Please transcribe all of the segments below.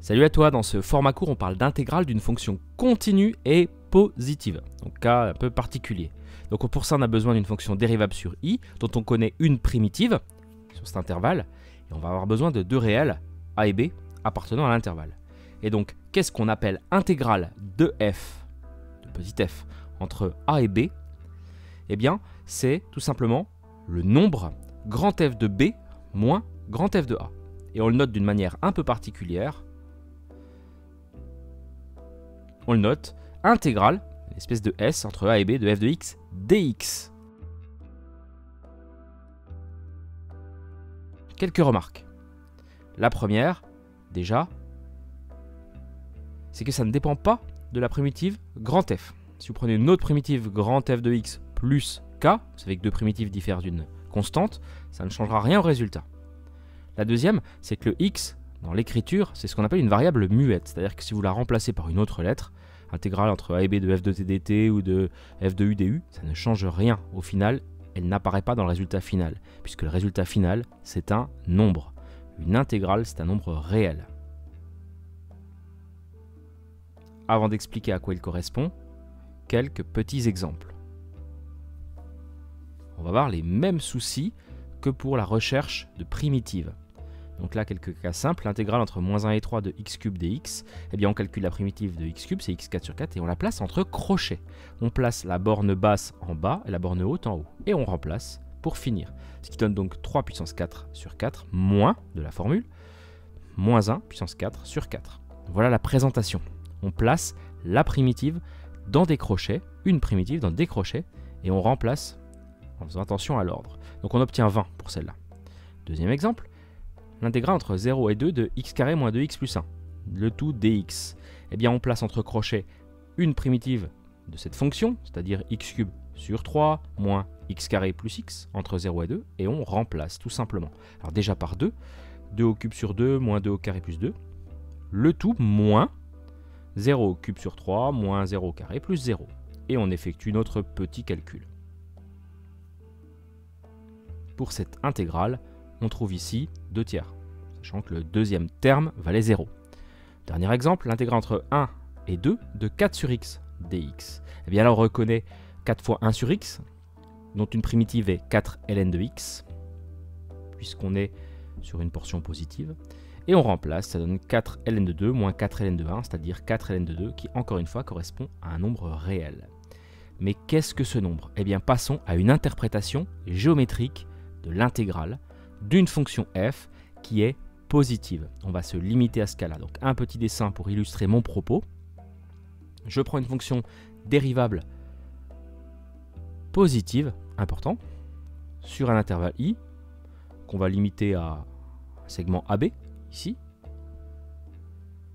Salut à toi, dans ce format court, on parle d'intégrale d'une fonction continue et positive. Donc cas un peu particulier. Donc pour ça, on a besoin d'une fonction dérivable sur i, dont on connaît une primitive, sur cet intervalle, et on va avoir besoin de deux réels, a et b, appartenant à l'intervalle. Et donc, qu'est-ce qu'on appelle intégrale de f, de petit f, entre a et b? Eh bien, c'est tout simplement le nombre grand f de b moins grand f de a. Et on le note d'une manière un peu particulière, on le note, intégrale, une espèce de S entre A et B de f de x dx. Quelques remarques. La première, déjà, c'est que ça ne dépend pas de la primitive grand F. Si vous prenez une autre primitive grand F de x plus k, vous savez que deux primitives diffèrent d'une constante, ça ne changera rien au résultat. La deuxième, c'est que le x, dans l'écriture, c'est ce qu'on appelle une variable muette, c'est-à-dire que si vous la remplacez par une autre lettre, intégrale entre a et b de f de tdt ou de f de u du, ça ne change rien. Au final, elle n'apparaît pas dans le résultat final, puisque le résultat final, c'est un nombre. Une intégrale, c'est un nombre réel. Avant d'expliquer à quoi il correspond, quelques petits exemples. On va voir les mêmes soucis que pour la recherche de primitives. Donc là, quelques cas simples. L'intégrale entre moins 1 et 3 de x cube dx. Eh bien, on calcule la primitive de x cube, c'est x4 sur 4, et on la place entre crochets. On place la borne basse en bas et la borne haute en haut. Et on remplace pour finir. Ce qui donne donc 3 puissance 4 sur 4, moins de la formule, moins 1 puissance 4 sur 4. Voilà la présentation. On place la primitive dans des crochets, une primitive dans des crochets, et on remplace en faisant attention à l'ordre. Donc on obtient 20 pour celle-là. Deuxième exemple, l'intégrale entre 0 et 2 de x carré moins 2x plus 1, le tout dx. Eh bien, on place entre crochets une primitive de cette fonction, c'est-à-dire x cube sur 3 moins x carré plus x entre 0 et 2, et on remplace tout simplement. Alors déjà par 2, 2 au cube sur 2 moins 2 au carré plus 2, le tout moins 0 au cube sur 3 moins 0 au carré plus 0. Et on effectue notre petit calcul. Pour cette intégrale, on trouve ici 2 tiers, sachant que le deuxième terme valait 0. Dernier exemple, l'intégrale entre 1 et 2 de 4 sur x dx. Eh bien là, on reconnaît 4 fois 1 sur x, dont une primitive est 4 ln de x, puisqu'on est sur une portion positive. Et on remplace, ça donne 4 ln de 2 moins 4 ln de 1, c'est-à-dire 4 ln de 2, qui encore une fois correspond à un nombre réel. Mais qu'est-ce que ce nombre? Eh bien, passons à une interprétation géométrique de l'intégrale d'une fonction f qui est positive. On va se limiter à ce cas-là. Donc un petit dessin pour illustrer mon propos. Je prends une fonction dérivable positive, important, sur un intervalle i, qu'on va limiter à un segment AB, ici.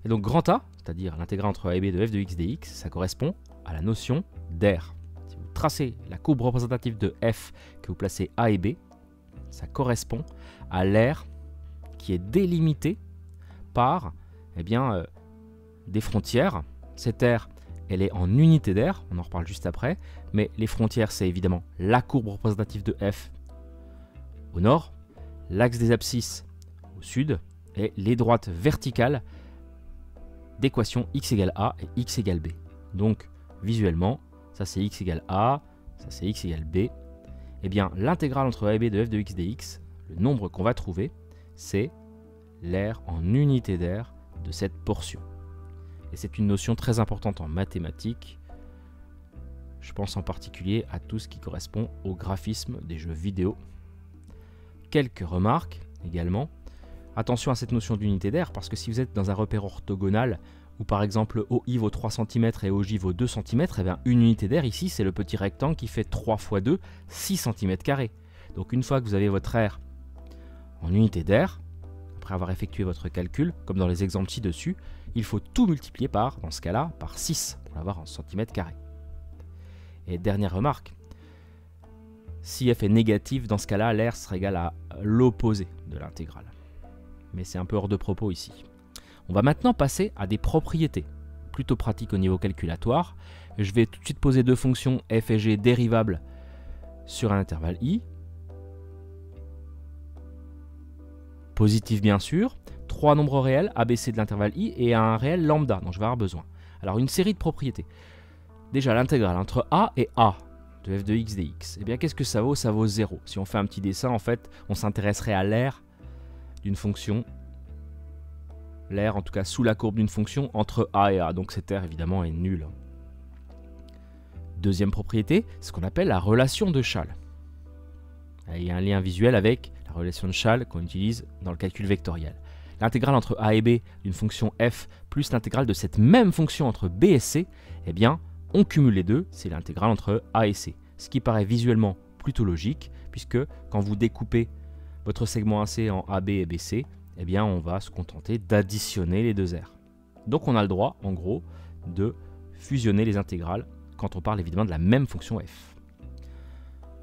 Et donc grand A, c'est-à-dire l'intégrale entre a et b de f de x dx, ça correspond à la notion d'air. Si vous tracez la courbe représentative de f que vous placez a et b, ça correspond à l'aire qui est délimitée par eh bien, euh, des frontières. Cette aire, elle est en unité d'air, on en reparle juste après, mais les frontières, c'est évidemment la courbe représentative de f au nord, l'axe des abscisses au sud, et les droites verticales d'équation x égale a et x égale b. Donc, visuellement, ça c'est x égale a, ça c'est x égale b, eh bien, l'intégrale entre a et b de f de x dx, le nombre qu'on va trouver, c'est l'air en unité d'air de cette portion. Et c'est une notion très importante en mathématiques. Je pense en particulier à tout ce qui correspond au graphisme des jeux vidéo. Quelques remarques également. Attention à cette notion d'unité d'air parce que si vous êtes dans un repère orthogonal où par exemple OI vaut 3 cm et OJ vaut 2 cm, et bien une unité d'air ici, c'est le petit rectangle qui fait 3 fois 2, 6 cm. Donc une fois que vous avez votre air en unité d'air, après avoir effectué votre calcul, comme dans les exemples ci-dessus, il faut tout multiplier par, dans ce cas-là, par 6 pour l'avoir en cm. Et dernière remarque, si f est négatif, dans ce cas-là, l'air sera égal à l'opposé de l'intégrale. Mais c'est un peu hors de propos ici. On va maintenant passer à des propriétés, plutôt pratiques au niveau calculatoire. Je vais tout de suite poser deux fonctions f et g dérivables sur un intervalle i. Positif bien sûr. trois nombres réels, ABC de l'intervalle i, et un réel lambda dont je vais avoir besoin. Alors une série de propriétés. Déjà l'intégrale entre a et a de f de x dx. Eh bien qu'est-ce que ça vaut? Ça vaut 0. Si on fait un petit dessin, en fait, on s'intéresserait à l'air d'une fonction. L'air, en tout cas sous la courbe d'une fonction, entre a et a. Donc cet air, évidemment, est nul. Deuxième propriété, ce qu'on appelle la relation de Schall. Il y a un lien visuel avec la relation de Schall qu'on utilise dans le calcul vectoriel. L'intégrale entre a et b d'une fonction f plus l'intégrale de cette même fonction entre b et c, eh bien, on cumule les deux, c'est l'intégrale entre a et c. Ce qui paraît visuellement plutôt logique, puisque quand vous découpez votre segment AC en AB et BC, eh bien, on va se contenter d'additionner les deux r. Donc on a le droit, en gros, de fusionner les intégrales quand on parle évidemment de la même fonction f.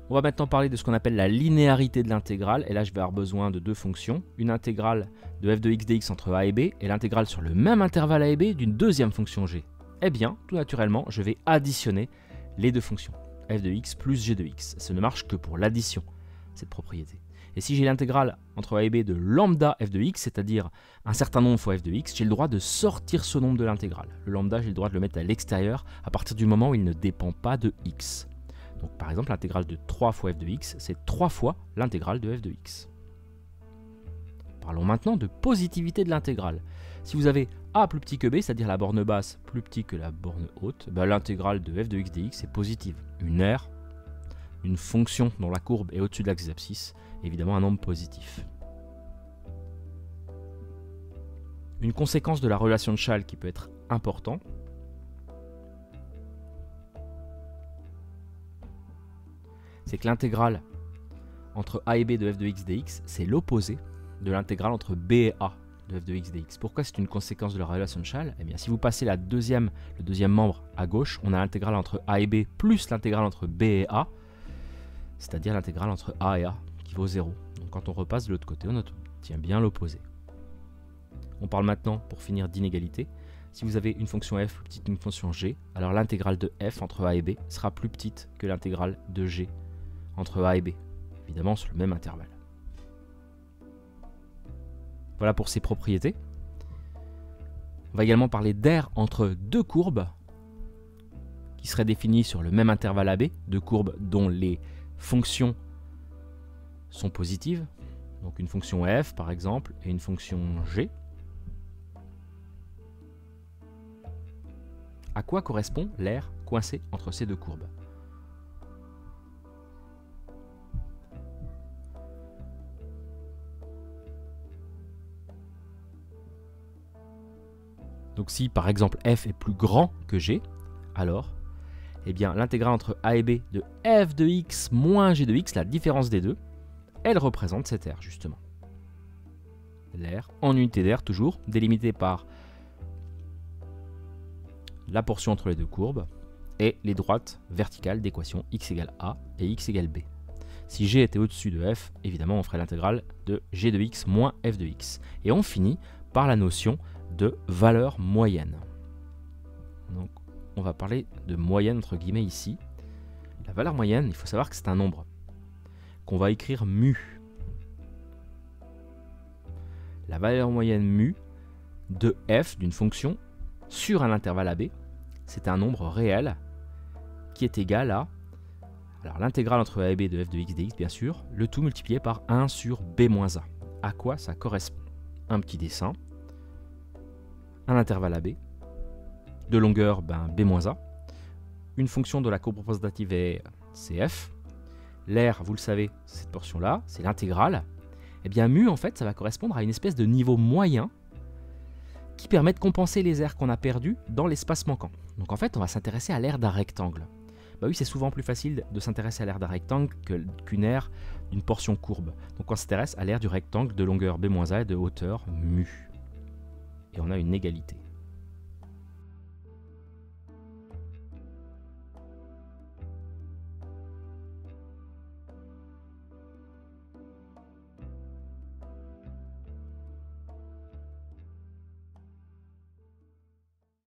On va maintenant parler de ce qu'on appelle la linéarité de l'intégrale, et là je vais avoir besoin de deux fonctions, une intégrale de f de x dx entre a et b, et l'intégrale sur le même intervalle a et b d'une deuxième fonction g. Eh bien, tout naturellement, je vais additionner les deux fonctions, f de x plus g de x. Ça ne marche que pour l'addition, cette propriété. Et si j'ai l'intégrale entre a et b de lambda f de x, c'est-à-dire un certain nombre fois f de x, j'ai le droit de sortir ce nombre de l'intégrale. Le lambda, j'ai le droit de le mettre à l'extérieur à partir du moment où il ne dépend pas de x. Donc par exemple, l'intégrale de 3 fois f de x, c'est 3 fois l'intégrale de f de x. Parlons maintenant de positivité de l'intégrale. Si vous avez a plus petit que b, c'est-à-dire la borne basse plus petit que la borne haute, ben, l'intégrale de f de x dx est positive. Une r, une fonction dont la courbe est au-dessus de l'axe des abscisses, évidemment un nombre positif. Une conséquence de la relation de Schall qui peut être important, c'est que l'intégrale entre a et b de f de x dx, c'est l'opposé de l'intégrale entre b et a de f de x dx. Pourquoi c'est une conséquence de la relation de Schall? Eh bien, si vous passez le deuxième membre à gauche, on a l'intégrale entre a et b plus l'intégrale entre b et a, c'est-à-dire l'intégrale entre a et a, qui vaut 0. Donc quand on repasse de l'autre côté, on obtient bien l'opposé. On parle maintenant, pour finir, d'inégalité. Si vous avez une fonction f plus petite qu'une fonction g, alors l'intégrale de f entre a et b sera plus petite que l'intégrale de g entre A et B, évidemment sur le même intervalle. Voilà pour ses propriétés. On va également parler d'air entre deux courbes qui seraient définies sur le même intervalle AB, deux courbes dont les fonctions sont positives, donc une fonction f par exemple et une fonction g. À quoi correspond l'air coincé entre ces deux courbes? Donc si par exemple f est plus grand que g, alors eh bien l'intégrale entre a et b de f de x moins g de x, la différence des deux, elle représente cet air justement. L'air en unité d'air toujours, délimité par la portion entre les deux courbes et les droites verticales d'équation x égale a et x égale b. Si g était au-dessus de f, évidemment on ferait l'intégrale de g de x moins f de x. Et on finit par la notion de valeur moyenne. Donc on va parler de moyenne entre guillemets ici. La valeur moyenne, il faut savoir que c'est un nombre qu'on va écrire mu. La valeur moyenne mu de f d'une fonction sur un intervalle AB, c'est un nombre réel qui est égal à l'intégrale entre a et b de f de x dx bien sûr, le tout multiplié par 1 sur b moins a. À quoi ça correspond? Un petit dessin un intervalle AB, de longueur ben, B-A, une fonction de la courbe représentative est CF, l'air, vous le savez, cette portion-là, c'est l'intégrale, et eh bien mu, en fait, ça va correspondre à une espèce de niveau moyen qui permet de compenser les airs qu'on a perdus dans l'espace manquant. Donc en fait, on va s'intéresser à l'air d'un rectangle. Bah oui, c'est souvent plus facile de s'intéresser à l'air d'un rectangle qu'une aire d'une portion courbe. Donc on s'intéresse à l'air du rectangle de longueur B-A et de hauteur mu et on a une égalité.